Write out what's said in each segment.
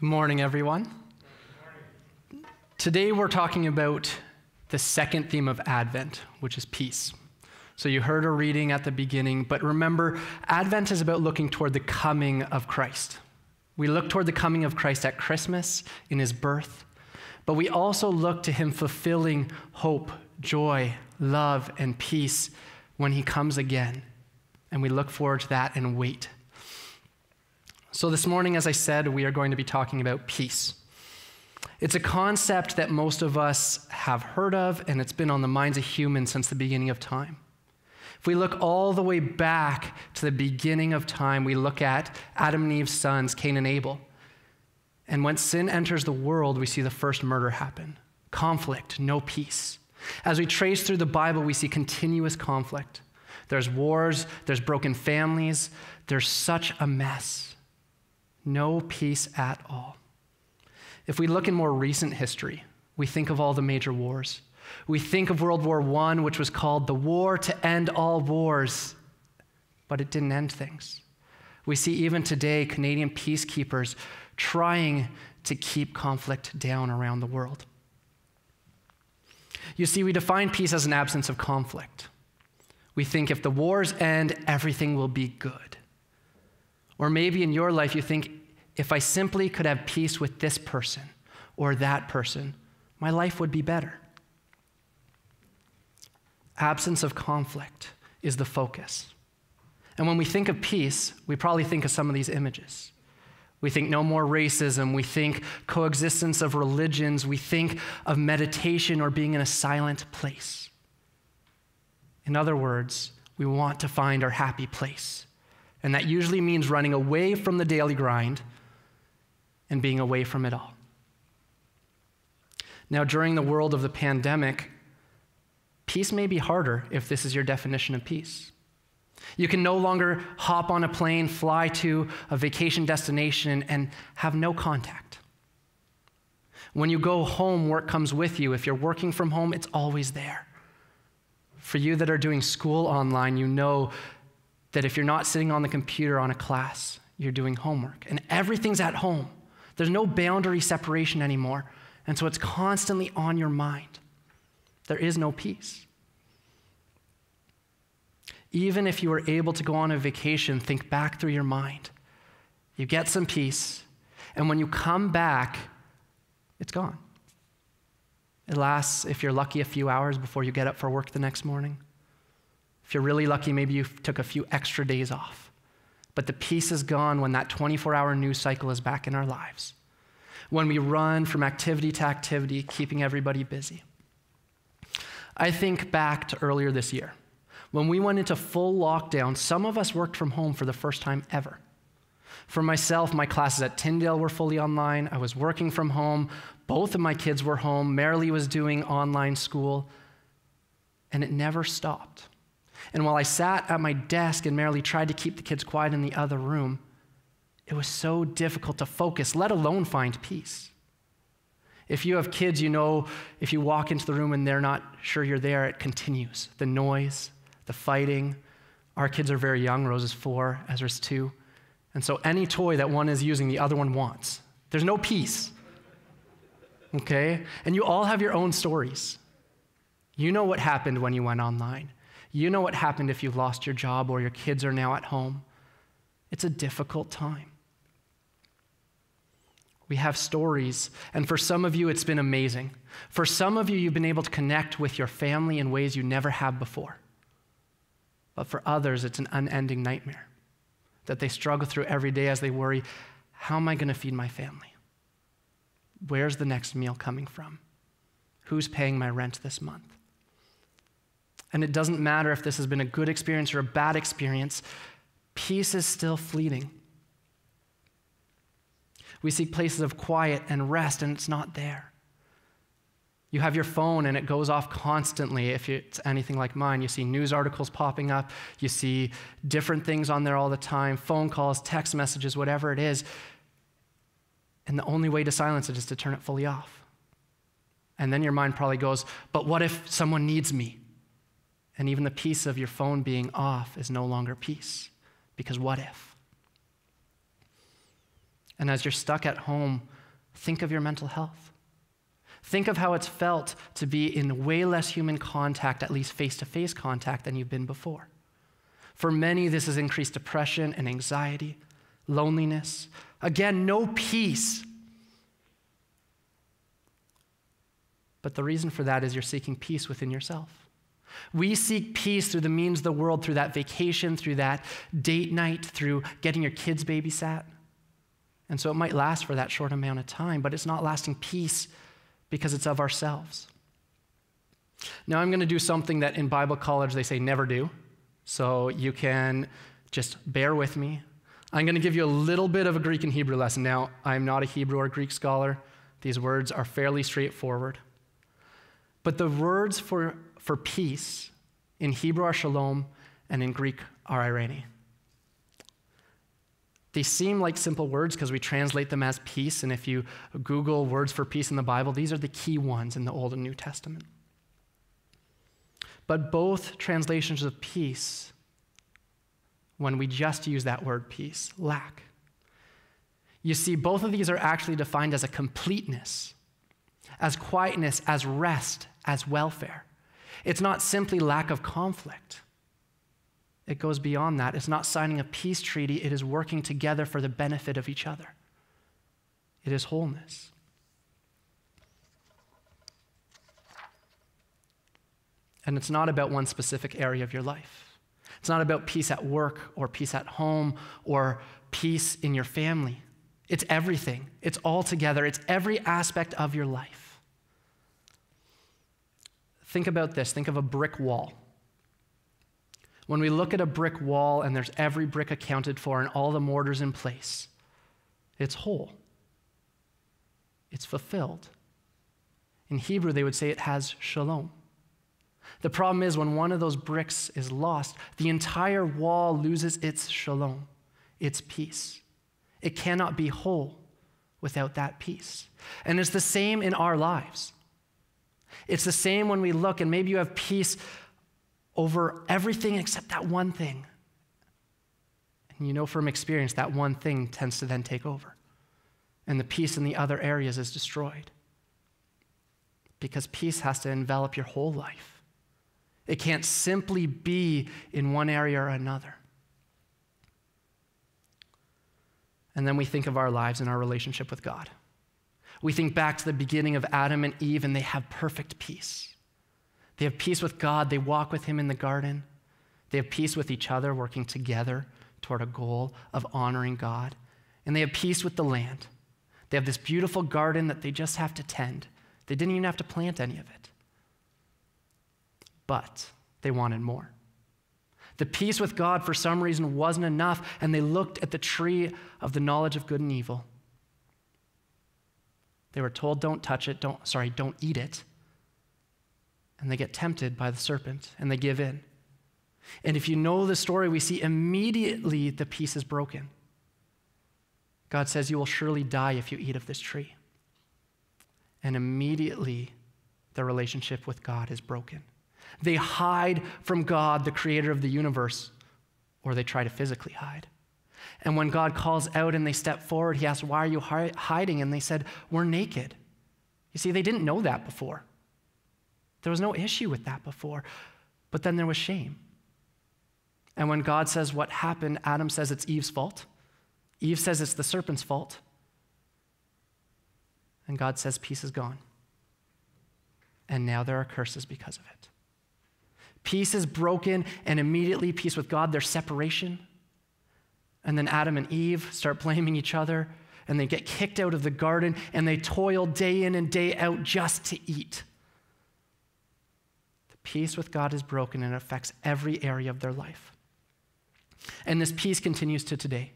Good morning, everyone. Today we're talking about the second theme of Advent, which is peace. So you heard a reading at the beginning, but remember, Advent is about looking toward the coming of Christ. We look toward the coming of Christ at Christmas, in his birth, but we also look to him fulfilling hope, joy, love, and peace when he comes again. And we look forward to that and wait. So, this morning, as I said, we are going to be talking about peace. It's a concept that most of us have heard of, and it's been on the minds of humans since the beginning of time. If we look all the way back to the beginning of time, we look at Adam and Eve's sons, Cain and Abel. And when sin enters the world, we see the first murder happen conflict, no peace. As we trace through the Bible, we see continuous conflict. There's wars, there's broken families, there's such a mess. No peace at all. If we look in more recent history, we think of all the major wars. We think of World War I, which was called the war to end all wars, but it didn't end things. We see even today Canadian peacekeepers trying to keep conflict down around the world. You see, we define peace as an absence of conflict. We think if the wars end, everything will be good. Or maybe in your life, you think, if I simply could have peace with this person or that person, my life would be better. Absence of conflict is the focus. And when we think of peace, we probably think of some of these images. We think no more racism. We think coexistence of religions. We think of meditation or being in a silent place. In other words, we want to find our happy place. And that usually means running away from the daily grind and being away from it all. Now, during the world of the pandemic, peace may be harder if this is your definition of peace. You can no longer hop on a plane, fly to a vacation destination, and have no contact. When you go home, work comes with you. If you're working from home, it's always there. For you that are doing school online, you know that if you're not sitting on the computer on a class, you're doing homework. And everything's at home. There's no boundary separation anymore. And so it's constantly on your mind. There is no peace. Even if you are able to go on a vacation, think back through your mind. You get some peace, and when you come back, it's gone. It lasts, if you're lucky, a few hours before you get up for work the next morning. If you're really lucky, maybe you took a few extra days off. But the peace is gone when that 24 hour news cycle is back in our lives. When we run from activity to activity, keeping everybody busy. I think back to earlier this year. When we went into full lockdown, some of us worked from home for the first time ever. For myself, my classes at Tyndale were fully online. I was working from home. Both of my kids were home. Marilee was doing online school. And it never stopped. And while I sat at my desk and merely tried to keep the kids quiet in the other room, it was so difficult to focus, let alone find peace. If you have kids, you know if you walk into the room and they're not sure you're there, it continues. The noise, the fighting. Our kids are very young. Rose is four, Ezra's two. And so any toy that one is using, the other one wants. There's no peace. Okay? And you all have your own stories. You know what happened when you went online. You know what happened if you've lost your job or your kids are now at home. It's a difficult time. We have stories, and for some of you, it's been amazing. For some of you, you've been able to connect with your family in ways you never have before. But for others, it's an unending nightmare that they struggle through every day as they worry how am I going to feed my family? Where's the next meal coming from? Who's paying my rent this month? And it doesn't matter if this has been a good experience or a bad experience, peace is still fleeting. We seek places of quiet and rest, and it's not there. You have your phone and it goes off constantly. If it's anything like mine, you see news articles popping up, you see different things on there all the time phone calls, text messages, whatever it is. And the only way to silence it is to turn it fully off. And then your mind probably goes, But what if someone needs me? And even the peace of your phone being off is no longer peace. Because what if? And as you're stuck at home, think of your mental health. Think of how it's felt to be in way less human contact, at least face to face contact, than you've been before. For many, this has increased depression and anxiety, loneliness. Again, no peace. But the reason for that is you're seeking peace within yourself. We seek peace through the means of the world, through that vacation, through that date night, through getting your kids babysat. And so it might last for that short amount of time, but it's not lasting peace because it's of ourselves. Now, I'm going to do something that in Bible college they say never do. So you can just bear with me. I'm going to give you a little bit of a Greek and Hebrew lesson. Now, I'm not a Hebrew or Greek scholar. These words are fairly straightforward. But the words for, for peace in Hebrew are shalom and in Greek are eirene. They seem like simple words because we translate them as peace. And if you Google words for peace in the Bible, these are the key ones in the Old and New Testament. But both translations of peace, when we just use that word peace, lack. You see, both of these are actually defined as a completeness, as quietness, as rest, as welfare. It's not simply lack of conflict. It goes beyond that. It's not signing a peace treaty, it is working together for the benefit of each other. It is wholeness. And it's not about one specific area of your life. It's not about peace at work or peace at home or peace in your family. It's everything, it's all together, it's every aspect of your life. Think about this think of a brick wall. When we look at a brick wall and there's every brick accounted for and all the mortars in place, it's whole, it's fulfilled. In Hebrew, they would say it has shalom. The problem is when one of those bricks is lost, the entire wall loses its shalom, its peace. It cannot be whole without that peace. And it's the same in our lives. It's the same when we look, and maybe you have peace over everything except that one thing. And you know from experience, that one thing tends to then take over. And the peace in the other areas is destroyed. Because peace has to envelop your whole life. It can't simply be in one area or another. And then we think of our lives and our relationship with God. We think back to the beginning of Adam and Eve, and they have perfect peace. They have peace with God, they walk with Him in the garden. They have peace with each other, working together toward a goal of honoring God. And they have peace with the land. They have this beautiful garden that they just have to tend. They didn't even have to plant any of it but they wanted more. The peace with God, for some reason, wasn't enough, and they looked at the tree of the knowledge of good and evil. They were told, don't touch it, don't, sorry, don't eat it. And they get tempted by the serpent and they give in. And if you know the story, we see immediately the peace is broken. God says, You will surely die if you eat of this tree. And immediately the relationship with God is broken. They hide from God, the creator of the universe, or they try to physically hide. And when God calls out and they step forward, he asks, Why are you hiding? And they said, We're naked. You see, they didn't know that before. There was no issue with that before. But then there was shame. And when God says what happened, Adam says it's Eve's fault. Eve says it's the serpent's fault. And God says peace is gone. And now there are curses because of it. Peace is broken, and immediately peace with God, there's separation. And then Adam and Eve start blaming each other, and they get kicked out of the garden, and they toil day in and day out just to eat. The peace with God is broken, and it affects every area of their life. And this peace continues to today.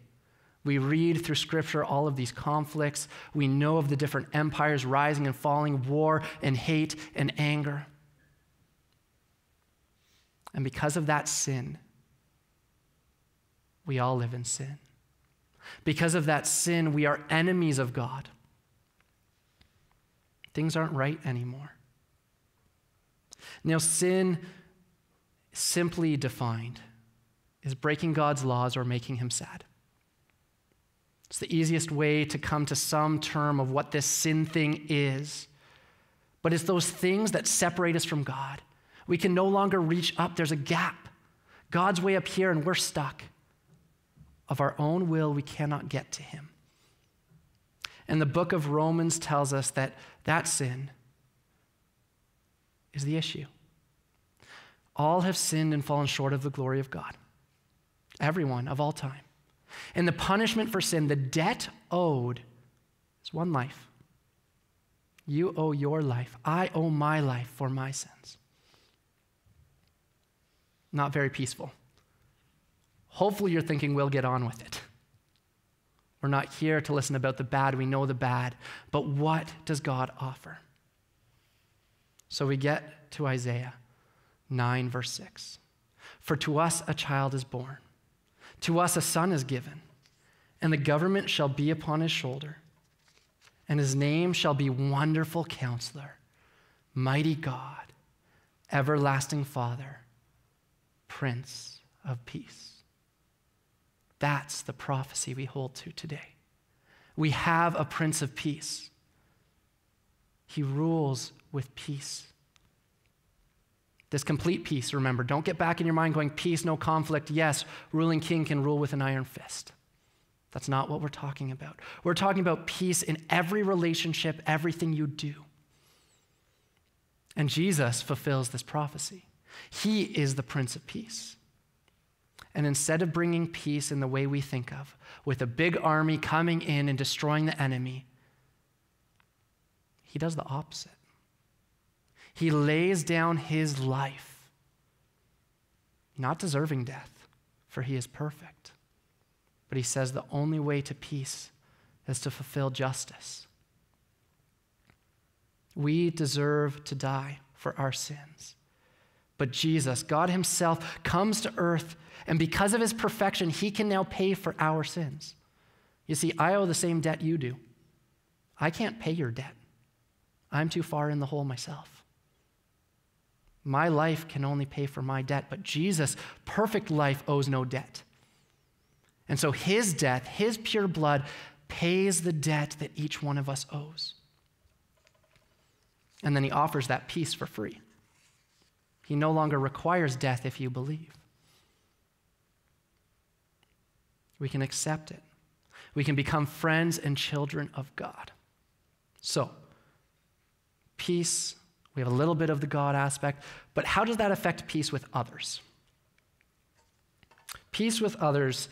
We read through Scripture all of these conflicts. We know of the different empires rising and falling, war and hate and anger. And because of that sin, we all live in sin. Because of that sin, we are enemies of God. Things aren't right anymore. Now, sin, simply defined, is breaking God's laws or making him sad. It's the easiest way to come to some term of what this sin thing is. But it's those things that separate us from God. We can no longer reach up, there's a gap. God's way up here, and we're stuck. Of our own will, we cannot get to Him. And the book of Romans tells us that that sin is the issue. All have sinned and fallen short of the glory of God. Everyone of all time. And the punishment for sin, the debt owed, is one life. You owe your life. I owe my life for my sins. Not very peaceful. Hopefully, you're thinking we'll get on with it. We're not here to listen about the bad. We know the bad. But what does God offer? So we get to Isaiah 9, verse 6. For to us a child is born, to us a son is given, and the government shall be upon his shoulder, and his name shall be Wonderful Counselor, Mighty God, Everlasting Father, Prince of Peace. That's the prophecy we hold to today. We have a Prince of Peace. He rules with peace. This complete peace, remember, don't get back in your mind going, peace, no conflict. Yes, ruling king can rule with an iron fist. That's not what we're talking about. We're talking about peace in every relationship, everything you do. And Jesus fulfills this prophecy. He is the Prince of Peace. And instead of bringing peace in the way we think of, with a big army coming in and destroying the enemy, he does the opposite. He lays down his life, not deserving death, for he is perfect. But he says the only way to peace is to fulfill justice. We deserve to die for our sins. But Jesus, God Himself, comes to earth and because of his perfection, he can now pay for our sins. You see, I owe the same debt you do. I can't pay your debt. I'm too far in the hole myself. My life can only pay for my debt, but Jesus' perfect life owes no debt. And so his death, his pure blood, pays the debt that each one of us owes. And then he offers that peace for free. He no longer requires death if you believe. We can accept it. We can become friends and children of God. So, peace, we have a little bit of the God aspect, but how does that affect peace with others? Peace with others,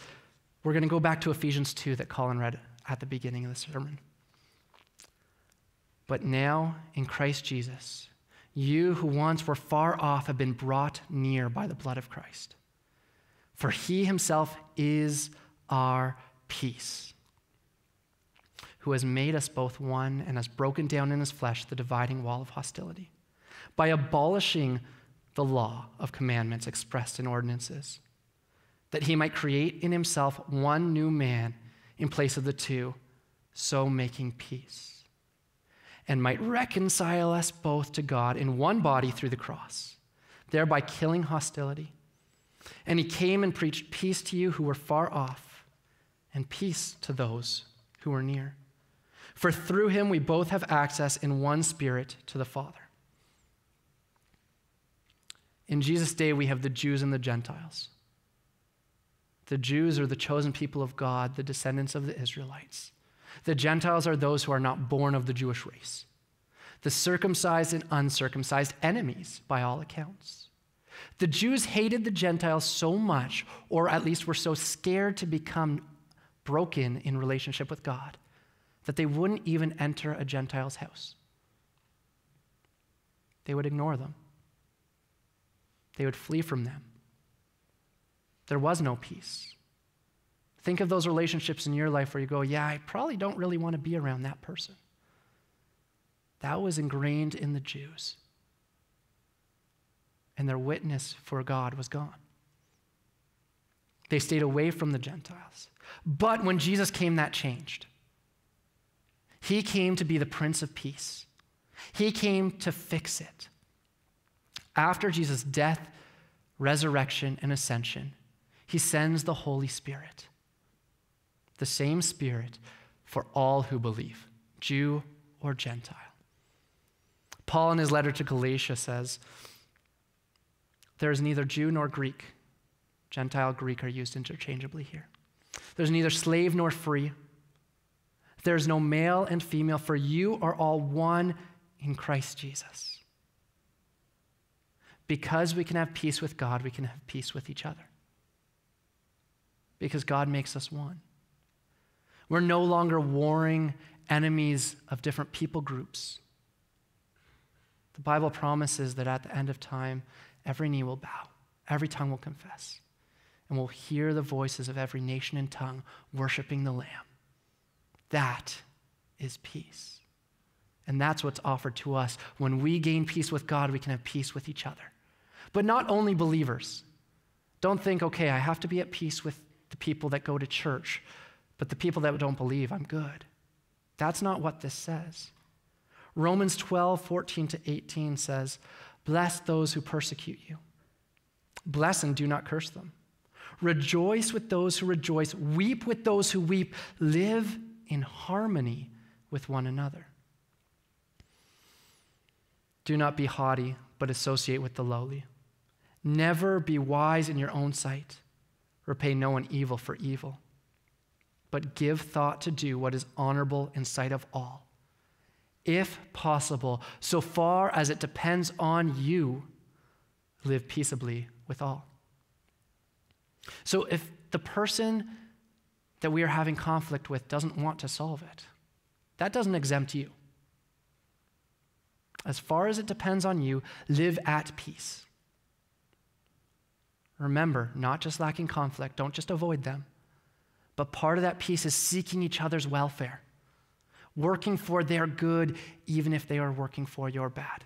we're going to go back to Ephesians 2 that Colin read at the beginning of the sermon. But now, in Christ Jesus, you who once were far off have been brought near by the blood of Christ. For he himself is our peace, who has made us both one and has broken down in his flesh the dividing wall of hostility by abolishing the law of commandments expressed in ordinances, that he might create in himself one new man in place of the two, so making peace, and might reconcile us both to God in one body through the cross, thereby killing hostility. And he came and preached peace to you who were far off and peace to those who are near. For through him we both have access in one spirit to the Father. In Jesus' day, we have the Jews and the Gentiles. The Jews are the chosen people of God, the descendants of the Israelites. The Gentiles are those who are not born of the Jewish race, the circumcised and uncircumcised enemies, by all accounts. The Jews hated the Gentiles so much, or at least were so scared to become broken in relationship with God that they wouldn't even enter a Gentile's house. They would ignore them, they would flee from them. There was no peace. Think of those relationships in your life where you go, Yeah, I probably don't really want to be around that person. That was ingrained in the Jews. And their witness for God was gone. They stayed away from the Gentiles. But when Jesus came, that changed. He came to be the Prince of Peace, He came to fix it. After Jesus' death, resurrection, and ascension, He sends the Holy Spirit. the same Spirit for all who believe, Jew or Gentile. Paul, in his letter to Galatia, says, There is neither Jew nor Greek. Gentile, Greek are used interchangeably here. There's neither slave nor free. There's no male and female, for you are all one in Christ Jesus. Because we can have peace with God, we can have peace with each other. Because God makes us one. We're no longer warring enemies of different people groups. The Bible promises that at the end of time, every knee will bow, every tongue will confess, and we'll hear the voices of every nation and tongue worshiping the Lamb. That is peace. And that's what's offered to us. When we gain peace with God, we can have peace with each other. But not only believers. Don't think, okay, I have to be at peace with the people that go to church, but the people that don't believe, I'm good. That's not what this says. Romans 12, 14 to 18 says, Bless those who persecute you. Bless and do not curse them. Rejoice with those who rejoice. Weep with those who weep. Live in harmony with one another. Do not be haughty, but associate with the lowly. Never be wise in your own sight. Repay no one evil for evil, but give thought to do what is honorable in sight of all if possible, so far as it depends on you, live peaceably with all. So if the person that we are having conflict with doesn't want to solve it, that doesn't exempt you. As far as it depends on you, live at peace. Remember, not just lacking conflict, don't just avoid them, but part of that peace is seeking each other's welfare working for their good, even if they are working for your bad.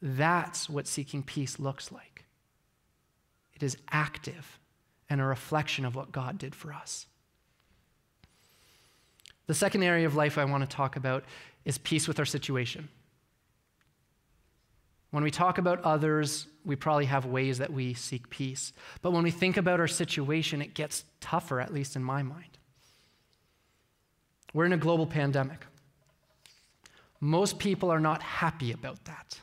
That's what seeking peace looks like. Is active and a reflection of what God did for us. The second area of life I want to talk about is peace with our situation. When we talk about others, we probably have ways that we seek peace. But when we think about our situation, it gets tougher, at least in my mind. We're in a global pandemic. Most people are not happy about that.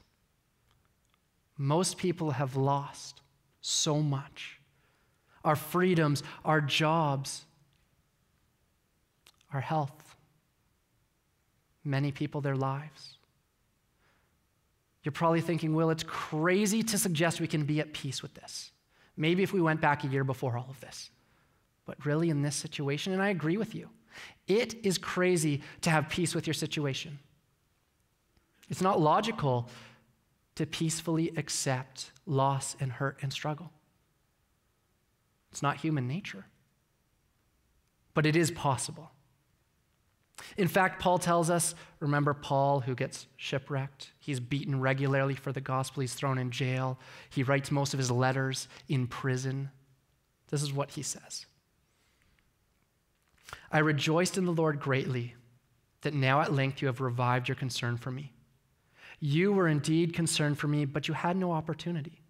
Most people have lost so much our freedoms, our jobs, our health, many people, their lives. You're probably thinking, Will, it's crazy to suggest we can be at peace with this. Maybe if we went back a year before all of this. But really, in this situation, and I agree with you, it is crazy to have peace with your situation. It's not logical to peacefully accept loss and hurt and struggle. It's not human nature. But it is possible. In fact, Paul tells us remember Paul, who gets shipwrecked? He's beaten regularly for the gospel, he's thrown in jail, he writes most of his letters in prison. This is what he says I rejoiced in the Lord greatly that now at length you have revived your concern for me. You were indeed concerned for me, but you had no opportunity.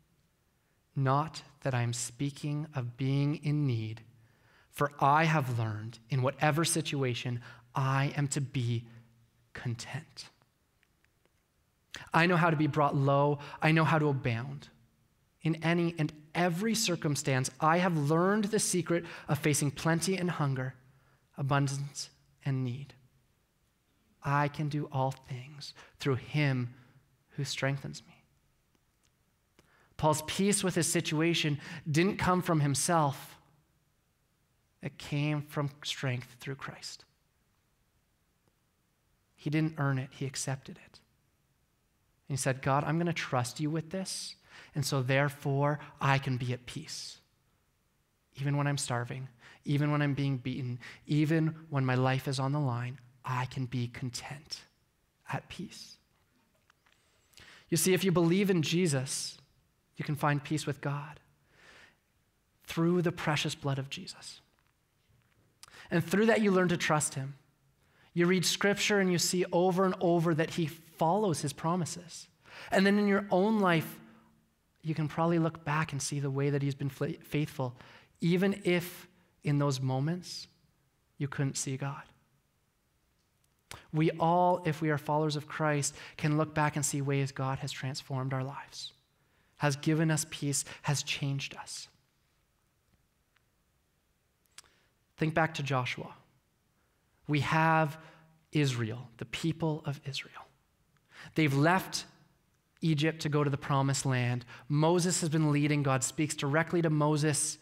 Not that I am speaking of being in need, for I have learned in whatever situation I am to be content. I know how to be brought low, I know how to abound. In any and every circumstance, I have learned the secret of facing plenty and hunger abundance, and need. I can do all things through him who strengthens me. Paul's peace with his situation didn't come from himself, it came from strength through Christ. He didn't earn it, he accepted it. And he said, God, I'm going to trust you with this, and so therefore I can be at peace, even when I'm starving, even when I'm being beaten, even when my life is on the line, I can be content, at peace. You see, if you believe in Jesus, you can find peace with God through the precious blood of Jesus. And through that, you learn to trust Him. You read scripture and you see over and over that He follows His promises. And then in your own life, you can probably look back and see the way that He's been faithful, even if in those moments, you couldn't see God. We all, if we are followers of Christ, can look back and see ways God has transformed our lives, has given us peace, has changed us. Think back to Joshua. We have Israel, the people of Israel. They've left Egypt to go to the promised land. Moses has been leading. God speaks directly to Moses.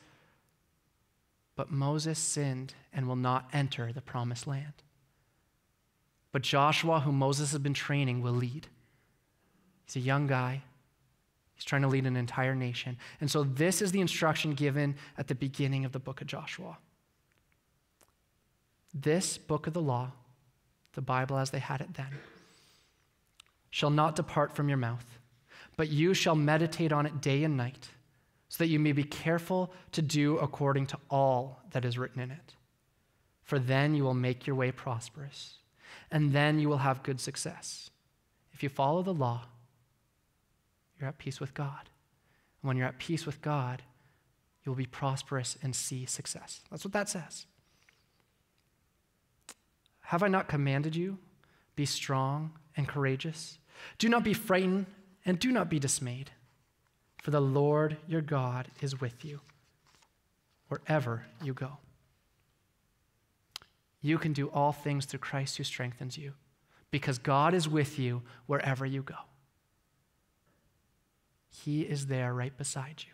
But Moses sinned and will not enter the promised land. But Joshua, whom Moses has been training, will lead. He's a young guy. He's trying to lead an entire nation. And so, this is the instruction given at the beginning of the book of Joshua. This book of the law, the Bible as they had it then, shall not depart from your mouth, but you shall meditate on it day and night, so that you may be careful to do according to all that is written in it. For then you will make your way prosperous, and then you will have good success. If you follow the law, you're at peace with God. And when you're at peace with God, you'll be prosperous and see success. That's what that says. Have I not commanded you? Be strong and courageous. Do not be frightened and do not be dismayed, for the Lord your God is with you wherever you go. You can do all things through Christ who strengthens you, because God is with you wherever you go. He is there right beside you.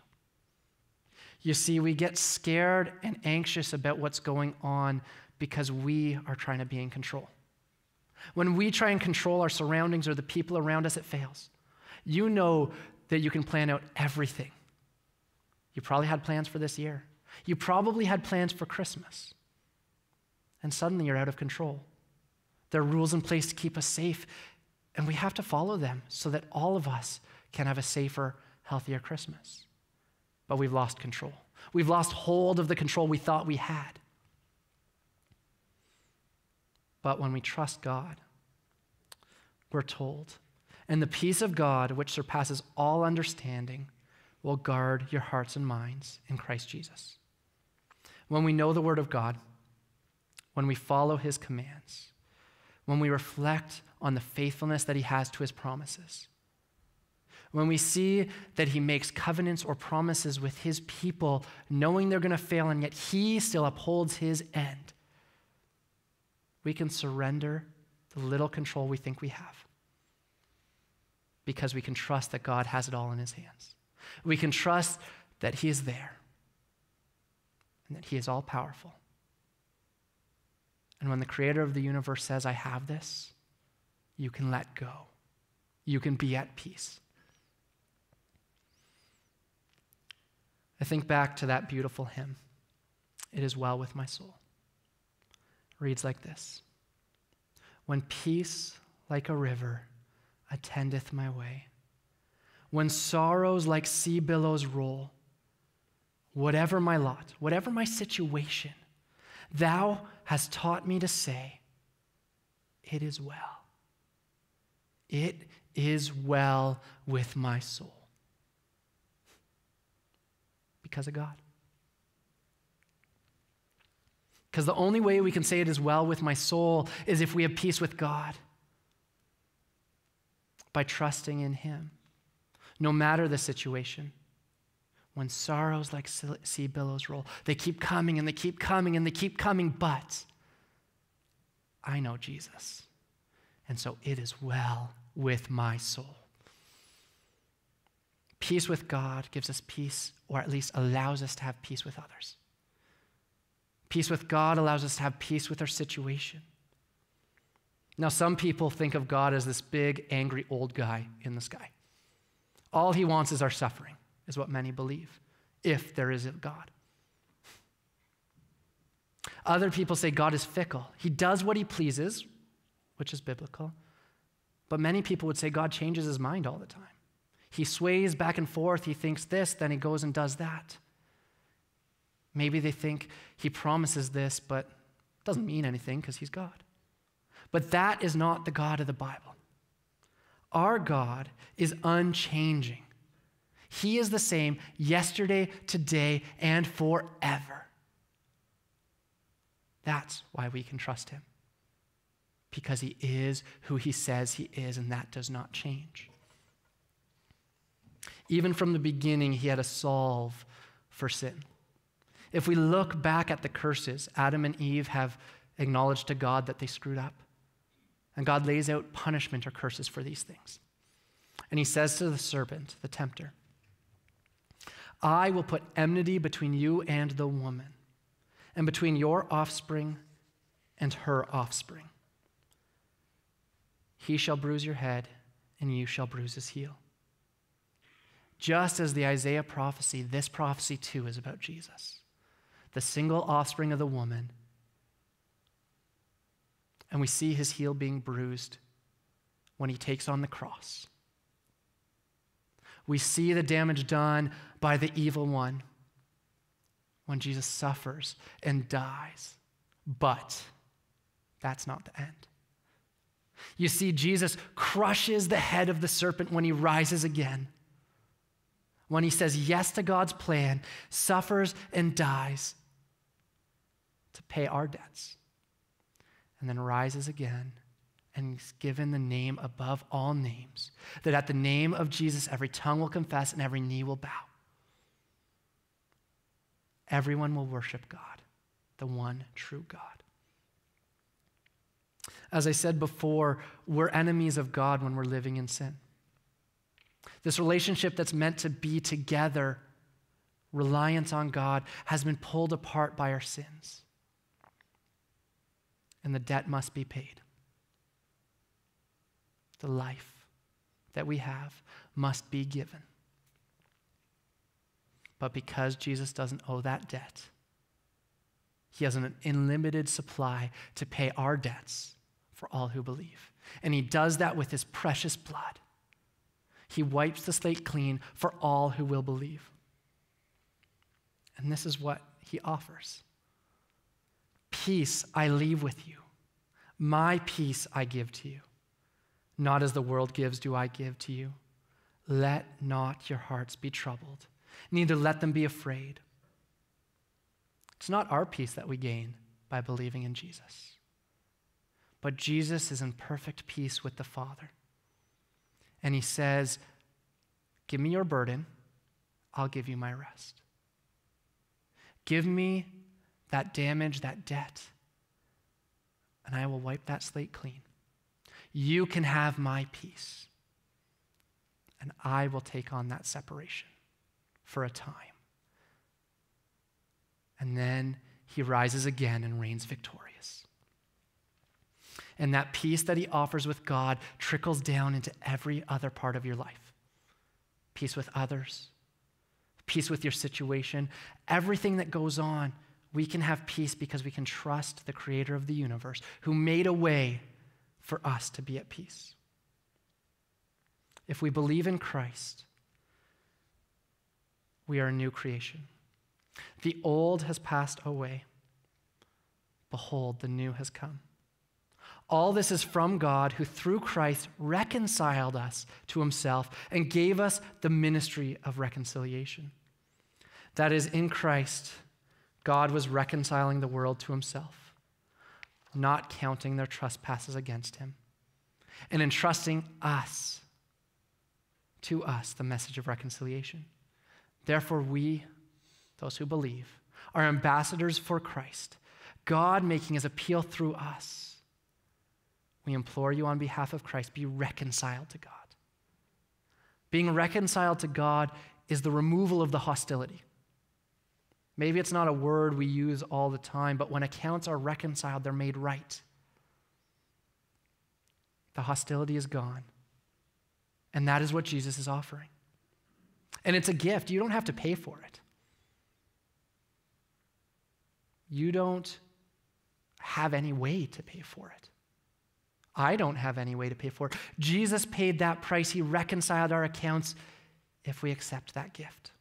You see, we get scared and anxious about what's going on because we are trying to be in control. When we try and control our surroundings or the people around us, it fails. You know that you can plan out everything. You probably had plans for this year. You probably had plans for Christmas. And suddenly you're out of control. There are rules in place to keep us safe, and we have to follow them so that all of us can have a safer, healthier Christmas. But we've lost control. We've lost hold of the control we thought we had. But when we trust God, we're told, and the peace of God, which surpasses all understanding, will guard your hearts and minds in Christ Jesus. When we know the Word of God, when we follow His commands, when we reflect on the faithfulness that He has to His promises, when we see that He makes covenants or promises with His people, knowing they're going to fail, and yet He still upholds His end, we can surrender the little control we think we have because we can trust that God has it all in his hands. We can trust that he is there and that he is all powerful. And when the creator of the universe says, I have this, you can let go. You can be at peace. I think back to that beautiful hymn, It is Well with My Soul reads like this When peace like a river attendeth my way, when sorrows like sea billows roll, whatever my lot, whatever my situation, thou hast taught me to say, It is well. It is well with my soul. Because of God. Because the only way we can say it is well with my soul is if we have peace with God by trusting in Him, no matter the situation. When sorrows like sea billows roll, they keep coming and they keep coming and they keep coming, but I know Jesus. And so it is well with my soul. Peace with God gives us peace, or at least allows us to have peace with others. Peace with God allows us to have peace with our situation. Now, some people think of God as this big, angry old guy in the sky. All he wants is our suffering, is what many believe, if there is a God. Other people say God is fickle. He does what he pleases, which is biblical. But many people would say God changes his mind all the time. He sways back and forth. He thinks this, then he goes and does that. Maybe they think he promises this, but doesn't mean anything because he's God. But that is not the God of the Bible. Our God is unchanging. He is the same yesterday, today, and forever. That's why we can trust him. Because he is who he says he is, and that does not change. Even from the beginning, he had a solve for sin. If we look back at the curses, Adam and Eve have acknowledged to God that they screwed up. And God lays out punishment or curses for these things. And he says to the serpent, the tempter, I will put enmity between you and the woman, and between your offspring and her offspring. He shall bruise your head, and you shall bruise his heel. Just as the Isaiah prophecy, this prophecy too is about Jesus, the single offspring of the woman. And we see his heel being bruised when he takes on the cross. We see the damage done by the evil one when Jesus suffers and dies. But that's not the end. You see, Jesus crushes the head of the serpent when he rises again. When he says yes to God's plan, suffers and dies to pay our debts, and then rises again and is given the name above all names, that at the name of Jesus, every tongue will confess and every knee will bow. Everyone will worship God, the one true God. As I said before, we're enemies of God when we're living in sin. This relationship that's meant to be together, reliance on God, has been pulled apart by our sins. And the debt must be paid the life that we have must be given. But because Jesus doesn't owe that debt, he has an unlimited supply to pay our debts for all who believe. And he does that with his precious blood. He wipes the slate clean for all who will believe. And this is what he offers Peace I leave with you, my peace I give to you. Not as the world gives, do I give to you. Let not your hearts be troubled, neither let them be afraid. It's not our peace that we gain by believing in Jesus, but Jesus is in perfect peace with the Father. And he says, Give me your burden, I'll give you my rest. Give me that damage, that debt, and I will wipe that slate clean. You can have my peace. And I will take on that separation for a time. And then he rises again and reigns victorious. And that peace that he offers with God trickles down into every other part of your life peace with others, peace with your situation, everything that goes on. We can have peace because we can trust the creator of the universe who made a way for us to be at peace. If we believe in Christ, we are a new creation. The old has passed away. Behold, the new has come. All this is from God, who through Christ reconciled us to himself and gave us the ministry of reconciliation. That is, in Christ, God was reconciling the world to himself not counting their trespasses against him, and entrusting us, to us, the message of reconciliation. Therefore, we, those who believe, are ambassadors for Christ, God making his appeal through us. We implore you on behalf of Christ, be reconciled to God. Being reconciled to God is the removal of the hostility. Maybe it's not a word we use all the time, but when accounts are reconciled, they're made right. The hostility is gone. And that is what Jesus is offering. And it's a gift. You don't have to pay for it. You don't have any way to pay for it. I don't have any way to pay for it. Jesus paid that price. He reconciled our accounts if we accept that gift.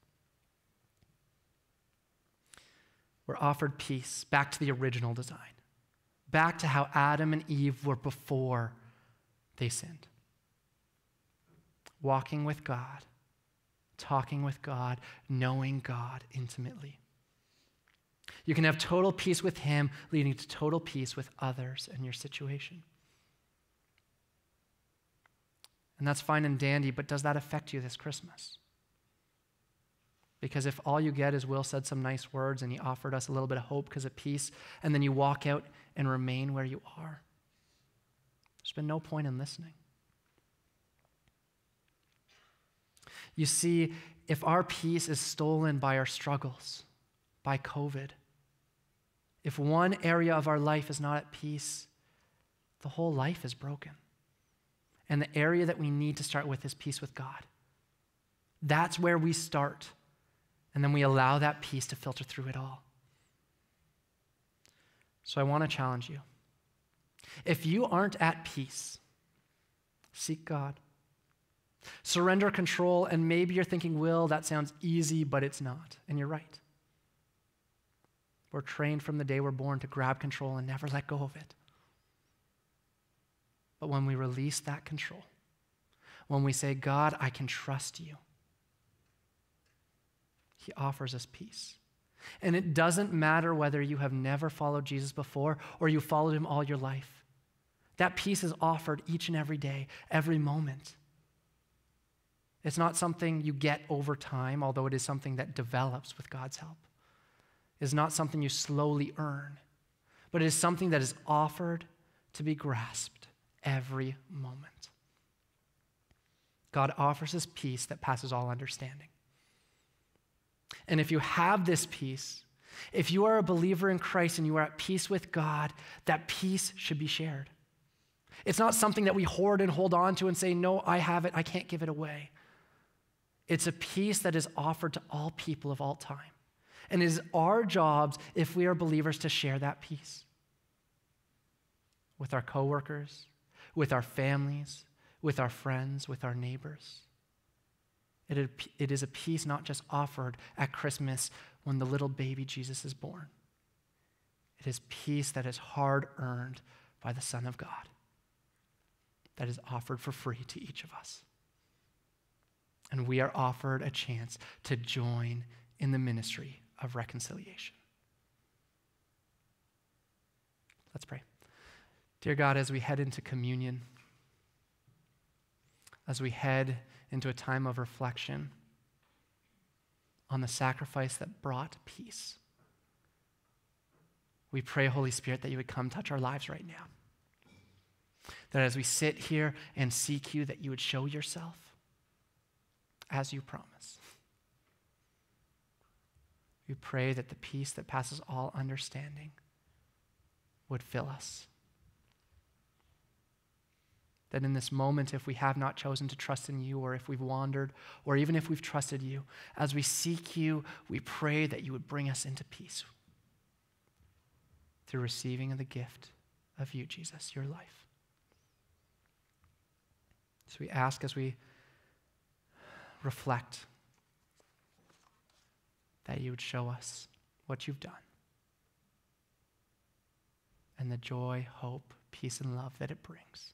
We're offered peace back to the original design, back to how Adam and Eve were before they sinned. Walking with God, talking with God, knowing God intimately. You can have total peace with Him, leading to total peace with others and your situation. And that's fine and dandy, but does that affect you this Christmas? Because if all you get is Will said some nice words and he offered us a little bit of hope because of peace, and then you walk out and remain where you are, there's been no point in listening. You see, if our peace is stolen by our struggles, by COVID, if one area of our life is not at peace, the whole life is broken. And the area that we need to start with is peace with God. That's where we start. And then we allow that peace to filter through it all. So I want to challenge you. If you aren't at peace, seek God. Surrender control, and maybe you're thinking, Will, that sounds easy, but it's not. And you're right. We're trained from the day we're born to grab control and never let go of it. But when we release that control, when we say, God, I can trust you, He offers us peace. And it doesn't matter whether you have never followed Jesus before or you followed Him all your life. That peace is offered each and every day, every moment. It's not something you get over time, although it is something that develops with God's help It is not something you slowly earn, but it is something that is offered to be grasped every moment. God offers us peace that passes all understanding. And if you have this peace, if you are a believer in Christ and you are at peace with God, that peace should be shared. It's not something that we hoard and hold on to and say, No, I have it, I can't give it away. It's a peace that is offered to all people of all time. And it is our jobs, if we are believers, to share that peace with our coworkers, with our families, with our friends, with our neighbors. It is a peace not just offered at Christmas when the little baby Jesus is born. It is peace that is hard earned by the Son of God, that is offered for free to each of us. And we are offered a chance to join in the ministry of reconciliation. Let's pray. Dear God, as we head into communion, as we head into a time of reflection on the sacrifice that brought peace, we pray, Holy Spirit, that you would come touch our lives right now. That as we sit here and seek you, that you would show yourself as you promise. We pray that the peace that passes all understanding would fill us. That in this moment, if we have not chosen to trust in you, or if we've wandered, or even if we've trusted you, as we seek you, we pray that you would bring us into peace through receiving of the gift of you, Jesus, your life. So we ask as we reflect that you would show us what you've done and the joy, hope, peace, and love that it brings.